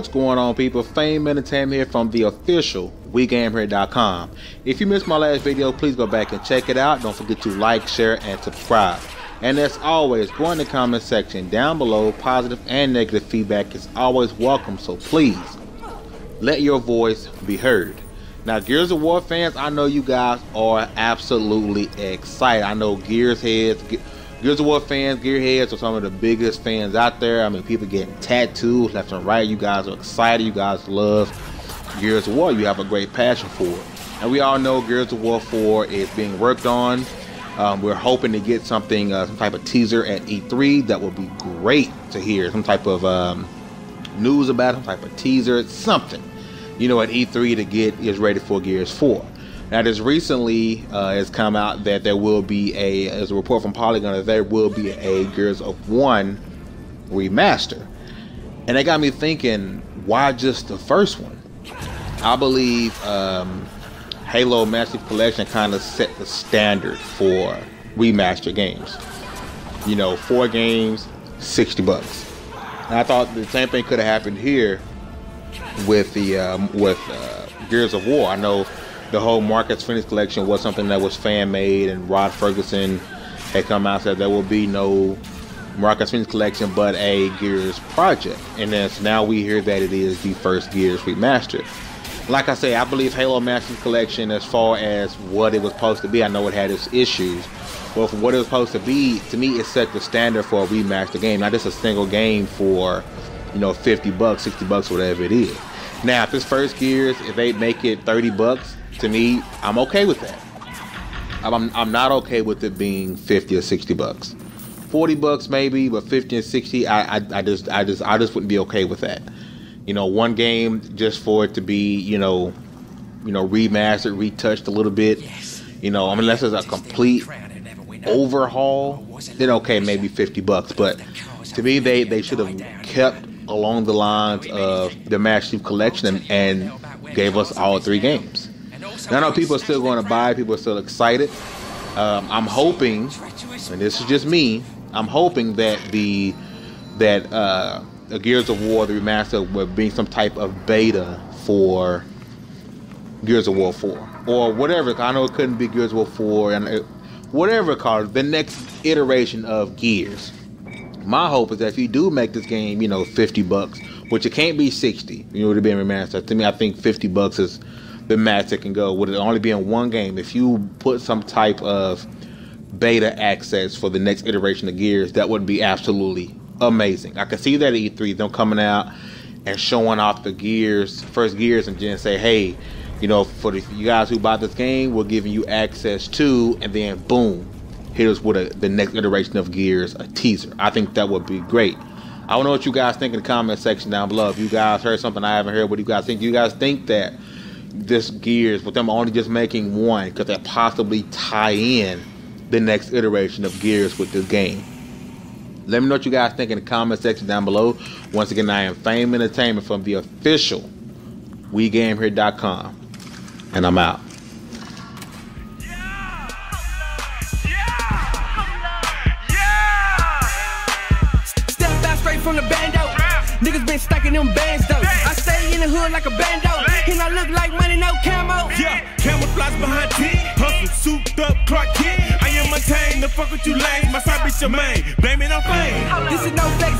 What's going on, people? Fame Entertainment here from the official WeGameHere.com. If you missed my last video, please go back and check it out. Don't forget to like, share, and subscribe. And as always, go in the comment section down below. Positive and negative feedback is always welcome, so please let your voice be heard. Now, Gears of War fans, I know you guys are absolutely excited. I know Gears heads, Gears of War fans, Gearheads are some of the biggest fans out there. I mean, people getting tattoos left and right. You guys are excited. You guys love Gears of War. You have a great passion for it. And we all know Gears of War 4 is being worked on. Um, we're hoping to get something, uh, some type of teaser at E3 that would be great to hear. Some type of um, news about it, some type of teaser, something you know, at E3 to get is ready for Gears 4. Now, just recently uh, has come out that there will be a, as a report from Polygon, that there will be a Gears of One remaster, and that got me thinking, why just the first one? I believe um, Halo Massive Collection kind of set the standard for remaster games. You know, four games, sixty bucks. And I thought the same thing could have happened here with the um, with uh, Gears of War. I know the whole Marcus Phoenix collection was something that was fan made, and Rod Fergusson had come out and said there will be no Marcus Phoenix collection, but a Gears project. And then so now we hear that it is the first Gears remastered. Like I say, I believe Halo Master Collection, as far as what it was supposed to be, I know it had its issues. But for what it was supposed to be, to me, it set the standard for a remaster game, not just a single game for, you know, 50 bucks, 60 bucks, whatever it is. Now, if it's first Gears, if they make it 30 bucks, to me, I'm okay with that. I'm, I'm not okay with it being 50 or 60 bucks. 40 bucks maybe, but 50 and 60, I, I, I just, I just, I just wouldn't be okay with that. You know, one game just for it to be, you know, you know, remastered, retouched a little bit. You know, unless it's a complete overhaul, then okay, maybe 50 bucks. But to me, they, they should have kept along the lines of the Master Chief Collection and, and gave us all three games. Now, I know people are still going to buy. People are still excited. Um, I'm hoping, and this is just me. I'm hoping that the that uh, Gears of War the remaster will be some type of beta for Gears of War 4 or whatever. I know it couldn't be Gears of War 4 and it, whatever it called the next iteration of Gears. My hope is that if you do make this game, you know, 50 bucks, which it can't be 60, you know, to be remastered. To me, I think 50 bucks is the max it can go. Would it only be in one game? If you put some type of beta access for the next iteration of Gears, that would be absolutely amazing. I could see that E3, them coming out and showing off the Gears, first Gears, and then say, hey, you know, for the, you guys who bought this game, we're giving you access to, and then boom, here's what a, the next iteration of Gears, a teaser. I think that would be great. I don't know what you guys think in the comment section down below. If you guys heard something I haven't heard, what do you guys think? Do you guys think that this Gears, with them only just making one, could that possibly tie in the next iteration of Gears with this game? Let me know what you guys think in the comment section down below. Once again, I am Fame Entertainment from the official WeGameHere.com. And I'm out. From the bando. Niggas been stacking them bands though. I stay in the hood like a bando. And I look like money, no camo. Yeah, camouflage behind T. Hustle, souped up, Clark Kent. I am maintained. The fuck with you lanes. My side bitch your main. Blame it on fame. This is no fake